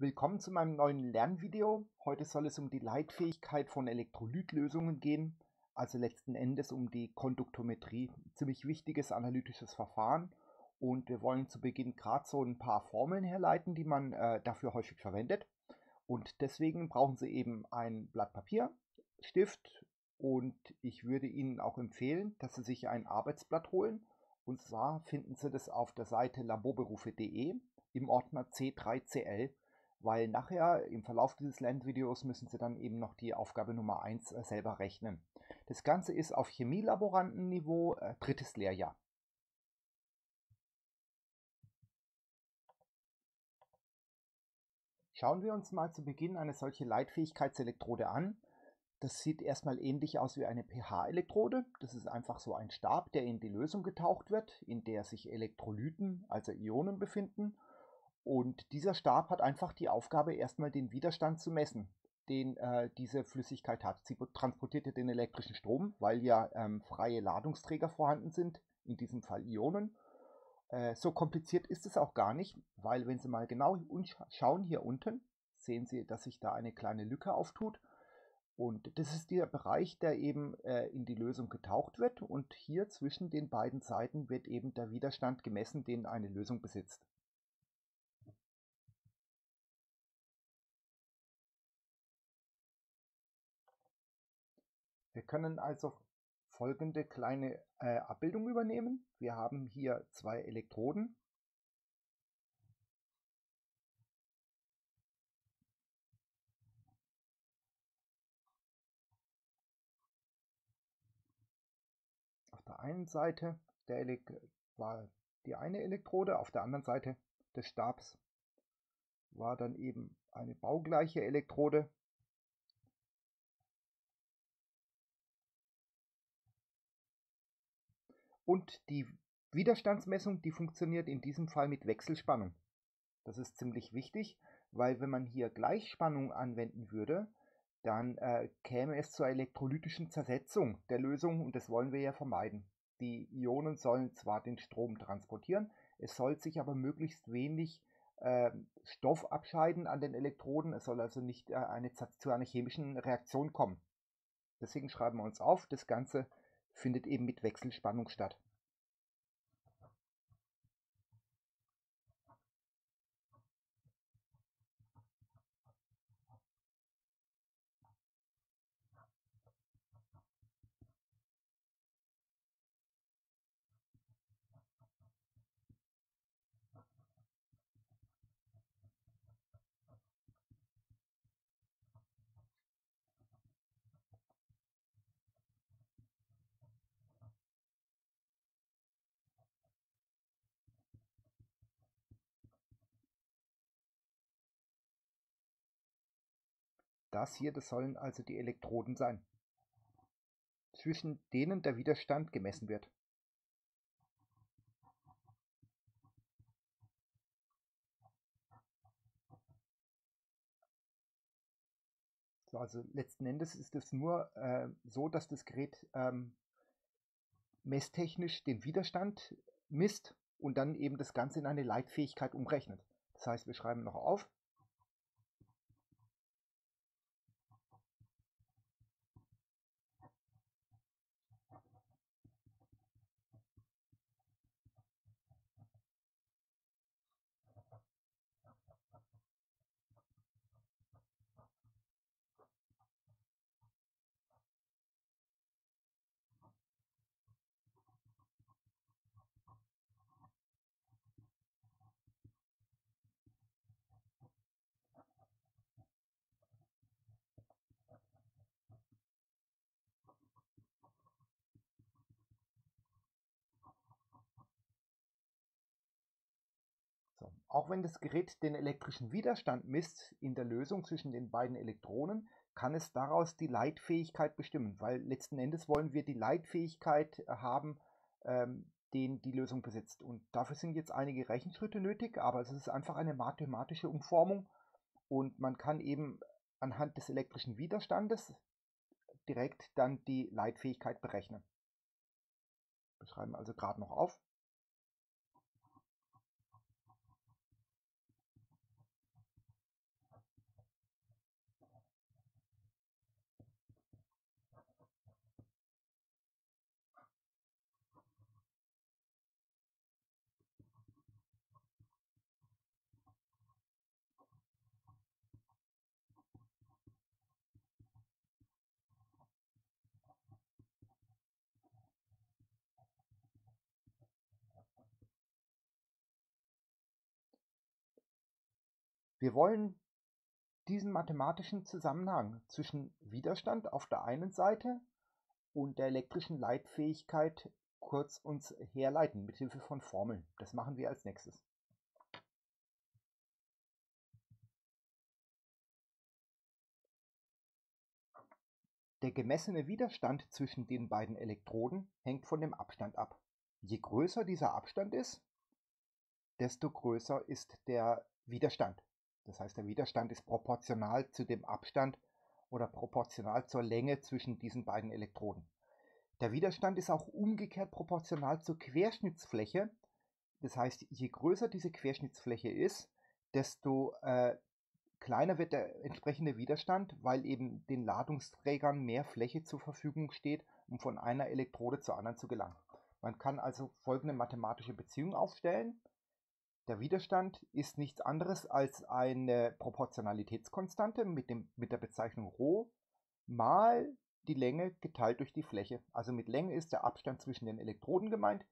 Willkommen zu meinem neuen Lernvideo. Heute soll es um die Leitfähigkeit von Elektrolytlösungen gehen, also letzten Endes um die Konduktometrie. Ziemlich wichtiges analytisches Verfahren und wir wollen zu Beginn gerade so ein paar Formeln herleiten, die man äh, dafür häufig verwendet. Und deswegen brauchen Sie eben ein Blatt Papier, Stift und ich würde Ihnen auch empfehlen, dass Sie sich ein Arbeitsblatt holen. Und zwar finden Sie das auf der Seite laborberufe.de im Ordner C3CL, weil nachher im Verlauf dieses Lernvideos müssen Sie dann eben noch die Aufgabe Nummer 1 äh, selber rechnen. Das Ganze ist auf Chemielaborantenniveau, äh, drittes Lehrjahr. Schauen wir uns mal zu Beginn eine solche Leitfähigkeitselektrode an. Das sieht erstmal ähnlich aus wie eine pH-Elektrode. Das ist einfach so ein Stab, der in die Lösung getaucht wird, in der sich Elektrolyten, also Ionen, befinden. Und dieser Stab hat einfach die Aufgabe, erstmal den Widerstand zu messen, den äh, diese Flüssigkeit hat. Sie transportiert ja den elektrischen Strom, weil ja ähm, freie Ladungsträger vorhanden sind, in diesem Fall Ionen. Äh, so kompliziert ist es auch gar nicht, weil wenn Sie mal genau schauen hier unten, sehen Sie, dass sich da eine kleine Lücke auftut. Und das ist der Bereich, der eben äh, in die Lösung getaucht wird. Und hier zwischen den beiden Seiten wird eben der Widerstand gemessen, den eine Lösung besitzt. Wir können also folgende kleine äh, Abbildung übernehmen. Wir haben hier zwei Elektroden der einen Seite der war die eine Elektrode, auf der anderen Seite des Stabs war dann eben eine baugleiche Elektrode. Und die Widerstandsmessung, die funktioniert in diesem Fall mit Wechselspannung. Das ist ziemlich wichtig, weil wenn man hier Gleichspannung anwenden würde, dann äh, käme es zur elektrolytischen Zersetzung der Lösung und das wollen wir ja vermeiden. Die Ionen sollen zwar den Strom transportieren, es soll sich aber möglichst wenig äh, Stoff abscheiden an den Elektroden, es soll also nicht äh, eine, zu einer chemischen Reaktion kommen. Deswegen schreiben wir uns auf, das Ganze findet eben mit Wechselspannung statt. Das hier, das sollen also die Elektroden sein, zwischen denen der Widerstand gemessen wird. So, also letzten Endes ist es nur äh, so, dass das Gerät ähm, messtechnisch den Widerstand misst und dann eben das Ganze in eine Leitfähigkeit umrechnet. Das heißt, wir schreiben noch auf, So, auch wenn das Gerät den elektrischen Widerstand misst in der Lösung zwischen den beiden Elektronen, kann es daraus die Leitfähigkeit bestimmen, weil letzten Endes wollen wir die Leitfähigkeit äh, haben, ähm, den die Lösung besitzt. Und dafür sind jetzt einige Rechenschritte nötig, aber es ist einfach eine mathematische Umformung und man kann eben anhand des elektrischen Widerstandes direkt dann die Leitfähigkeit berechnen. Wir schreiben also gerade noch auf. Wir wollen diesen mathematischen Zusammenhang zwischen Widerstand auf der einen Seite und der elektrischen Leitfähigkeit kurz uns herleiten mit Hilfe von Formeln. Das machen wir als nächstes. Der gemessene Widerstand zwischen den beiden Elektroden hängt von dem Abstand ab. Je größer dieser Abstand ist, desto größer ist der Widerstand. Das heißt, der Widerstand ist proportional zu dem Abstand oder proportional zur Länge zwischen diesen beiden Elektroden. Der Widerstand ist auch umgekehrt proportional zur Querschnittsfläche. Das heißt, je größer diese Querschnittsfläche ist, desto äh, kleiner wird der entsprechende Widerstand, weil eben den Ladungsträgern mehr Fläche zur Verfügung steht, um von einer Elektrode zur anderen zu gelangen. Man kann also folgende mathematische Beziehung aufstellen. Der Widerstand ist nichts anderes als eine Proportionalitätskonstante mit, dem, mit der Bezeichnung Rho mal die Länge geteilt durch die Fläche. Also mit Länge ist der Abstand zwischen den Elektroden gemeint.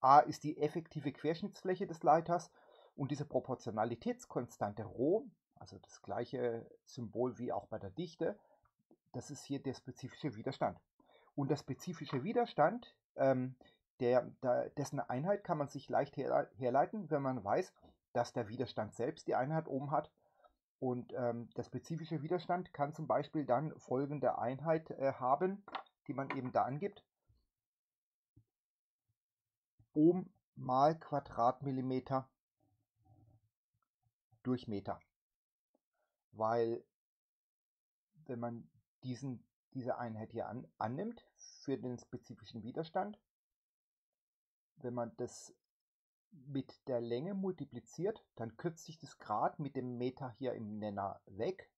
A ist die effektive Querschnittsfläche des Leiters und diese Proportionalitätskonstante Rho, also das gleiche Symbol wie auch bei der Dichte, das ist hier der spezifische Widerstand. Und der spezifische Widerstand ähm, der, der, dessen Einheit kann man sich leicht her, herleiten, wenn man weiß, dass der Widerstand selbst die Einheit oben hat. Und ähm, der spezifische Widerstand kann zum Beispiel dann folgende Einheit äh, haben, die man eben da angibt. Ohm mal Quadratmillimeter durch Meter. Weil wenn man diesen, diese Einheit hier an, annimmt für den spezifischen Widerstand, wenn man das mit der Länge multipliziert, dann kürzt sich das Grad mit dem Meter hier im Nenner weg.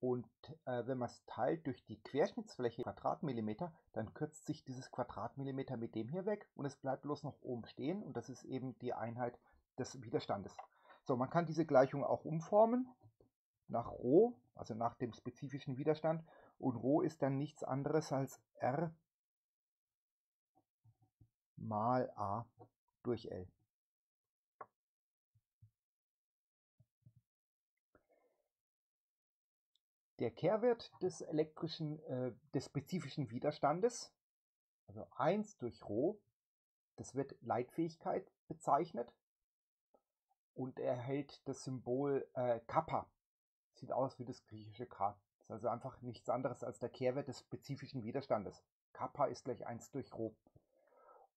Und äh, wenn man es teilt durch die Querschnittsfläche Quadratmillimeter, dann kürzt sich dieses Quadratmillimeter mit dem hier weg und es bleibt bloß noch oben stehen und das ist eben die Einheit des Widerstandes. So, man kann diese Gleichung auch umformen nach Rho, also nach dem spezifischen Widerstand und Rho ist dann nichts anderes als R mal A durch L. Der Kehrwert des elektrischen, äh, des spezifischen Widerstandes, also 1 durch Rho, das wird Leitfähigkeit bezeichnet und erhält das Symbol äh, Kappa. Sieht aus wie das griechische K. Ist also einfach nichts anderes als der Kehrwert des spezifischen Widerstandes. Kappa ist gleich 1 durch Rho.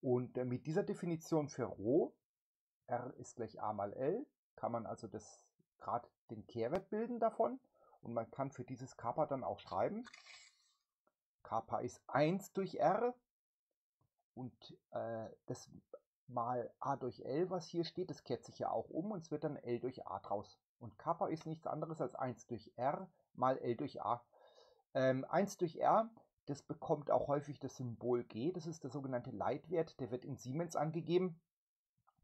Und äh, mit dieser Definition für Rho, R ist gleich A mal L, kann man also das gerade den Kehrwert bilden davon. Und man kann für dieses Kappa dann auch schreiben, Kappa ist 1 durch R und äh, das mal A durch L, was hier steht, das kehrt sich ja auch um und es wird dann L durch A draus. Und Kappa ist nichts anderes als 1 durch R mal L durch A. Ähm, 1 durch R das bekommt auch häufig das Symbol G, das ist der sogenannte Leitwert, der wird in Siemens angegeben,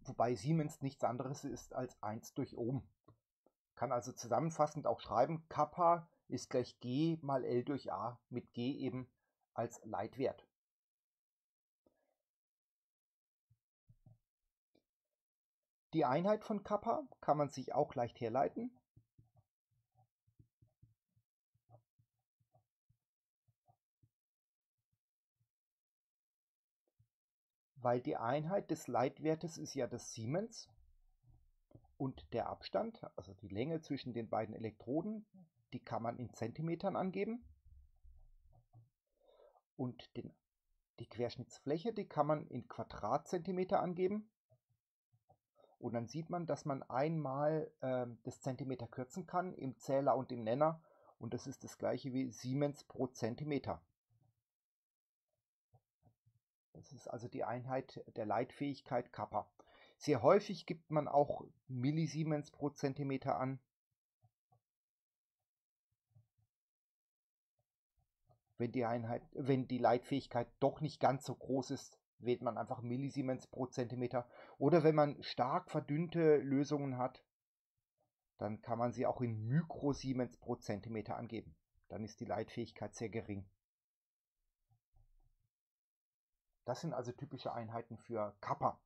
wobei Siemens nichts anderes ist als 1 durch Ohm. Kann also zusammenfassend auch schreiben, Kappa ist gleich G mal L durch A, mit G eben als Leitwert. Die Einheit von Kappa kann man sich auch leicht herleiten. Weil die Einheit des Leitwertes ist ja das Siemens und der Abstand, also die Länge zwischen den beiden Elektroden, die kann man in Zentimetern angeben. Und den, die Querschnittsfläche, die kann man in Quadratzentimeter angeben. Und dann sieht man, dass man einmal äh, das Zentimeter kürzen kann im Zähler und im Nenner. Und das ist das gleiche wie Siemens pro Zentimeter. Das ist also die Einheit der Leitfähigkeit Kappa. Sehr häufig gibt man auch Millisiemens pro Zentimeter an. Wenn die, Einheit, wenn die Leitfähigkeit doch nicht ganz so groß ist, wählt man einfach Millisiemens pro Zentimeter. Oder wenn man stark verdünnte Lösungen hat, dann kann man sie auch in Mikrosiemens pro Zentimeter angeben. Dann ist die Leitfähigkeit sehr gering. Das sind also typische Einheiten für Kappa.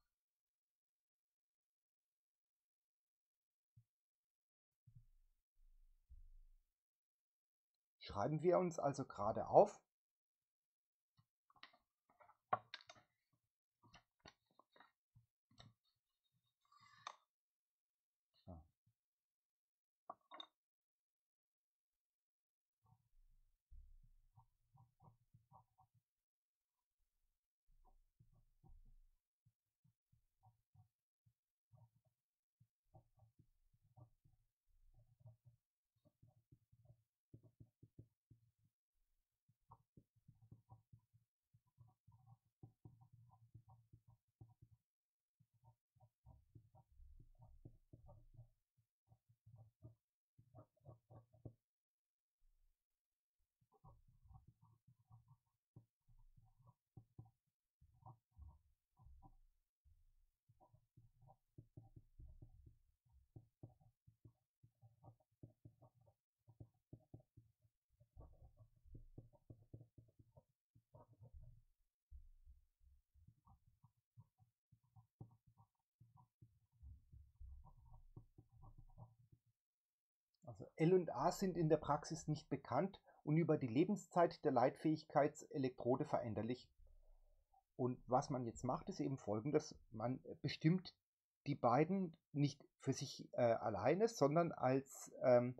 Schreiben wir uns also gerade auf, Also L und A sind in der Praxis nicht bekannt und über die Lebenszeit der Leitfähigkeitselektrode veränderlich. Und was man jetzt macht, ist eben folgendes. Man bestimmt die beiden nicht für sich äh, alleine, sondern als ähm,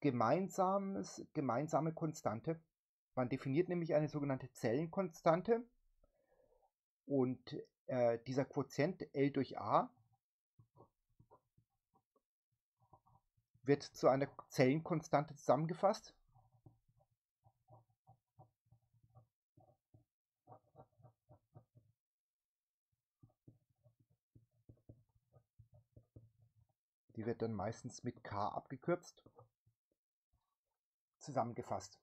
gemeinsames, gemeinsame Konstante. Man definiert nämlich eine sogenannte Zellenkonstante und äh, dieser Quotient L durch A wird zu einer Zellenkonstante zusammengefasst. Die wird dann meistens mit K abgekürzt, zusammengefasst.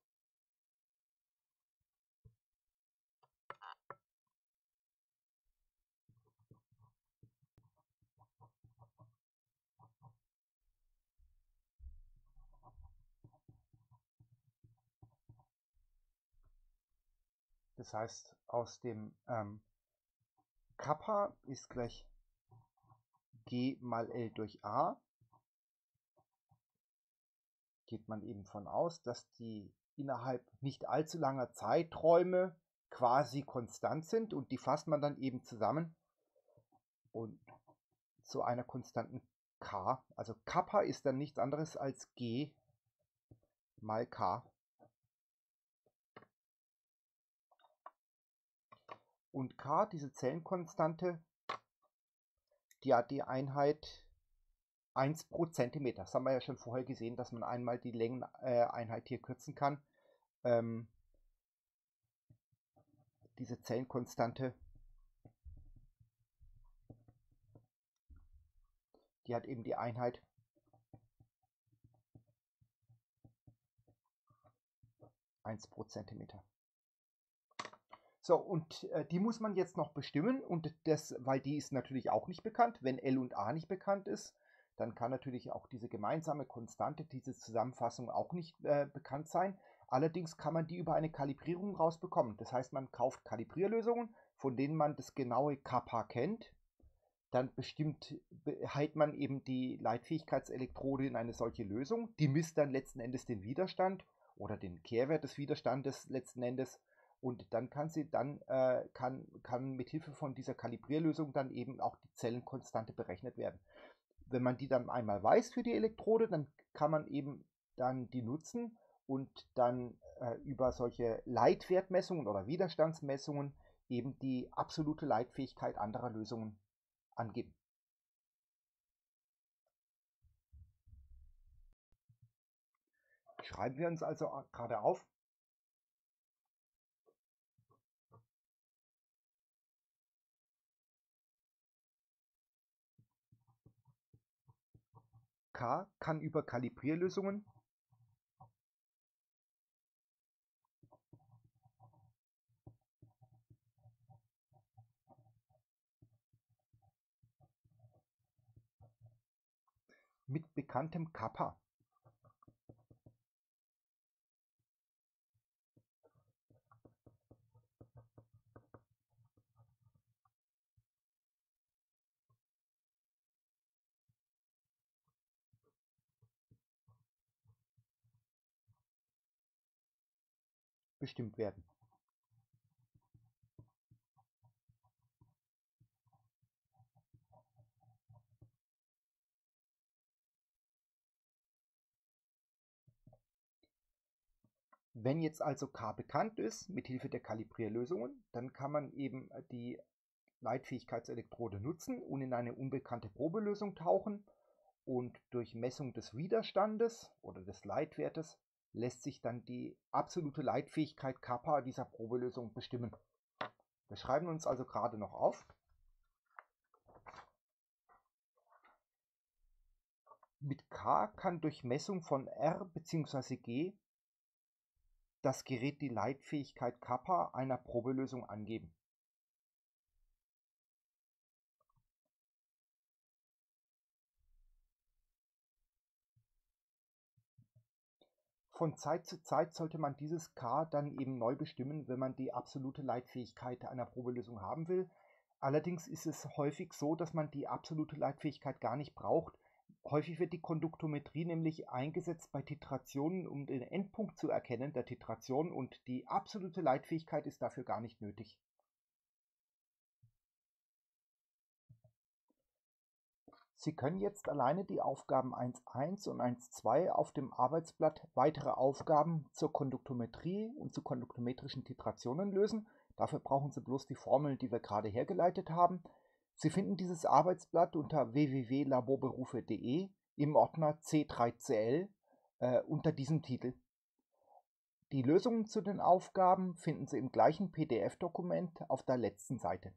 Das heißt, aus dem ähm, Kappa ist gleich G mal L durch A. Geht man eben von aus, dass die innerhalb nicht allzu langer Zeiträume quasi konstant sind und die fasst man dann eben zusammen und zu einer konstanten K. Also Kappa ist dann nichts anderes als G mal K. Und K, diese Zellenkonstante, die hat die Einheit 1 pro Zentimeter. Das haben wir ja schon vorher gesehen, dass man einmal die Längeneinheit hier kürzen kann. Ähm, diese Zellenkonstante, die hat eben die Einheit eins pro Zentimeter. So, und äh, die muss man jetzt noch bestimmen und das, weil die ist natürlich auch nicht bekannt. Wenn L und A nicht bekannt ist, dann kann natürlich auch diese gemeinsame Konstante, diese Zusammenfassung auch nicht äh, bekannt sein. Allerdings kann man die über eine Kalibrierung rausbekommen. Das heißt, man kauft Kalibrierlösungen, von denen man das genaue Kappa kennt. Dann bestimmt hält man eben die Leitfähigkeitselektrode in eine solche Lösung. Die misst dann letzten Endes den Widerstand oder den Kehrwert des Widerstandes letzten Endes und dann kann sie dann äh, kann, kann mit Hilfe von dieser Kalibrierlösung dann eben auch die Zellenkonstante berechnet werden. Wenn man die dann einmal weiß für die Elektrode, dann kann man eben dann die nutzen und dann äh, über solche Leitwertmessungen oder Widerstandsmessungen eben die absolute Leitfähigkeit anderer Lösungen angeben. Schreiben wir uns also gerade auf, K kann über Kalibrierlösungen mit bekanntem Kappa bestimmt werden. Wenn jetzt also K bekannt ist, mit Hilfe der Kalibrierlösungen, dann kann man eben die Leitfähigkeitselektrode nutzen und in eine unbekannte Probelösung tauchen und durch Messung des Widerstandes oder des Leitwertes lässt sich dann die absolute Leitfähigkeit Kappa dieser Probelösung bestimmen. Wir schreiben uns also gerade noch auf. Mit K kann durch Messung von R bzw. G das Gerät die Leitfähigkeit Kappa einer Probelösung angeben. Von Zeit zu Zeit sollte man dieses K dann eben neu bestimmen, wenn man die absolute Leitfähigkeit einer Probelösung haben will. Allerdings ist es häufig so, dass man die absolute Leitfähigkeit gar nicht braucht, Häufig wird die Konduktometrie nämlich eingesetzt bei Titrationen, um den Endpunkt zu erkennen der Titration und die absolute Leitfähigkeit ist dafür gar nicht nötig. Sie können jetzt alleine die Aufgaben 1.1 und 1.2 auf dem Arbeitsblatt weitere Aufgaben zur Konduktometrie und zu konduktometrischen Titrationen lösen. Dafür brauchen Sie bloß die Formeln, die wir gerade hergeleitet haben. Sie finden dieses Arbeitsblatt unter www.laborberufe.de im Ordner C3CL äh, unter diesem Titel. Die Lösungen zu den Aufgaben finden Sie im gleichen PDF-Dokument auf der letzten Seite.